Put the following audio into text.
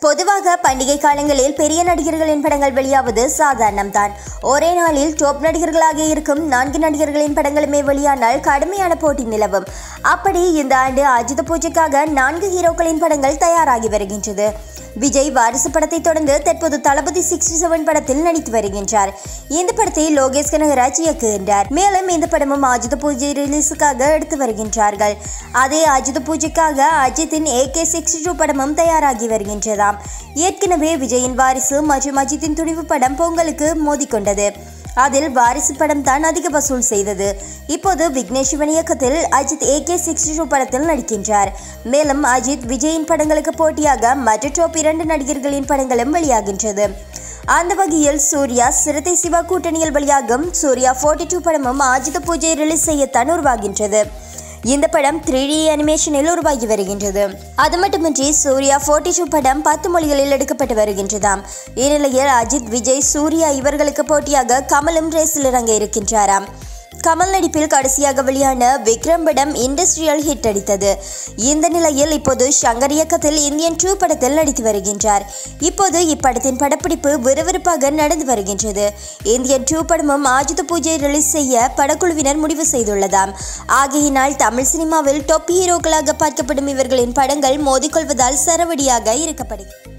பொதுவாக பண்டிகை காலங்களில் பெரிய நடிகர்களின் படங்கள் வெளியாவது சாதாரணம்தான். ஒரே நாளில் டாப் நடிகர்களாக இருக்கும் நான்கு நடிகர்களின் படங்களுமே வெளியானால் கடுமையான போட்டி நிலவும். அப்படி இந்த ஆண்டு அஜித பூஜைக்காக நான்கு ஹீரோக்களின் படங்கள் தயாராகி வருகின்றது. விஜய் வாரிசு படத்தை தொடர்ந்து தற்போது தளபதி சிக்ஸ்டி செவன் படத்தில் நடித்து வருகின்றார். இந்த படத்தை லோகேஷ் கனகராஜ் இயக்குகின்றார். மேலும் இந்த படமும் அஜித பூஜை ரிலீஸுக்காக எடுத்து வருகின்றார்கள். அதே அஜித பூஜைக்காக அஜித்தின் ஏகே சிக்ஸ்டி டூ படமும் தயாராகி வருகின்றதாம். ஏற்கனவே விஜயின் வாரிசு மற்றும் அஜித்தின் துணிவு படம் பொங்கலுக்கு மோதிக்கொண்டது அதில் வாரிசு படம் தான் அதிக வசூல் செய்தது. இப்போது விக்னேஷ் சிவன் இயக்கத்தில் அஜித் ஏகே சிக்ஸ்டி டூ படத்தில் நடிக்கின்றார். மேலும் அஜித் விஜயின் படங்களுக்கு போட்டியாக மற்ற டாப் இரண்டு நடிகர்களின் படங்களும் வெளியாகின்றது. அந்த வகையில் சூர்யா சிறுத்தை சிவா கூட்டணியில் வெளியாகும் சூர்யா 42 டூ படமும் அஜித் பூஜை ரிலீஸ் செய்யத்தான் உருவாகின்றது. இந்த படம் த்ரீ டி அனிமேஷனில் உருவாகி வருகின்றது. அது மட்டுமின்றி சூர்யா 42 டூ படம் பத்து மொழிகளில் எடுக்கப்பட்டு வருகின்றதாம். இந்நிலையில் அஜித் விஜய் சூர்யா இவர்களுக்கு போட்டியாக கமலும் ரேஸில் இறங்க இருக்கின்றாராம். கமல் நடிப்பில் கடைசியாக வெளியான விக்ரம் படம் இண்டஸ்ட்ரியல் ஹிட் அடித்தது. இந்த நிலையில் இப்போது ஷங்கர் இயக்கத்தில் இந்தியன் டூ படத்தில் நடித்து வருகின்றார். இப்போது இப்படத்தின் படப்பிடிப்பு விறுவிறுப்பாக நடந்து வருகின்றது. இந்தியன் டூ படமும் ஆஜித பூஜை ரிலீஸ் செய்ய படக்குழுவினர் முடிவு செய்துள்ளதாம். ஆகையினால் தமிழ் சினிமாவில் டொப் ஹீரோக்களாக பார்க்கப்படும் இவர்களின் படங்கள் மோதிக்கொள்வதால் சரவடியாக இருக்கப்படுகிறது